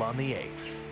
on the 8th.